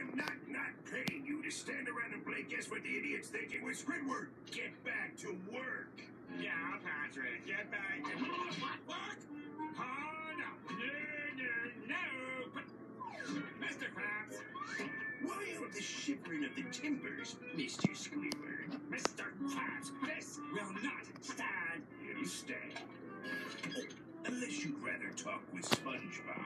am not not paying you to stand around and play guess what the idiots think it was Squidward. Get back to work. Yeah, Patrick, get back to what? What? Oh, no. No, no, no. But, Mr. Krabs, Wild the shivering of the timbers, Mr. Squidward. Mr. Krabs, this will not stand. you'll stay. Unless you'd rather talk with SpongeBob.